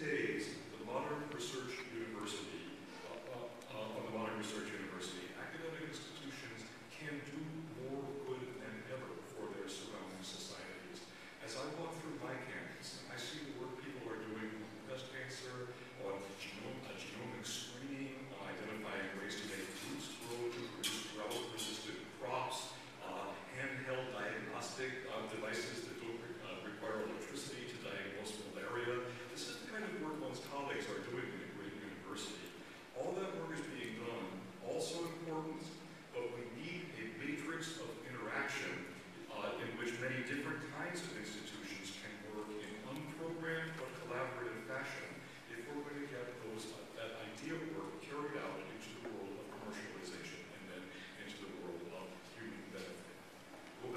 the modern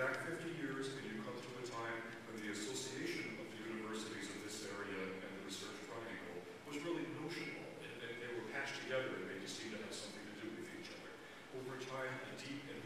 back 50 years and you come to a time when the association of the universities of this area and the research triangle was really notional and, and they were patched together and they just seemed to have something to do with each other. Over time, a deep and